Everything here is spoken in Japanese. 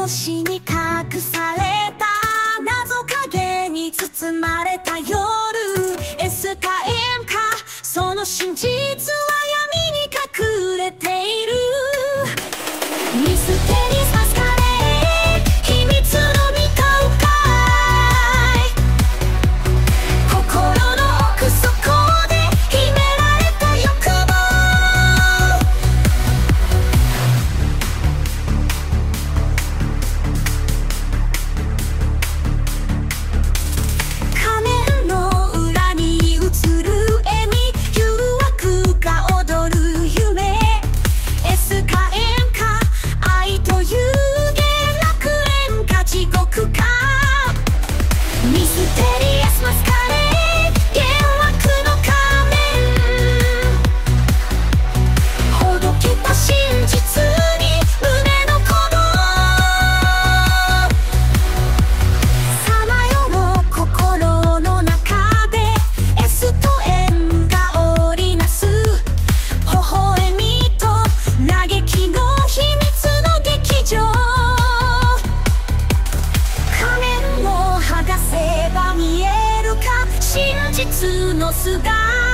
星に隠された謎影に包まれた夜。エスカエンかその真実は闇に隠れている。ミステリー実の姿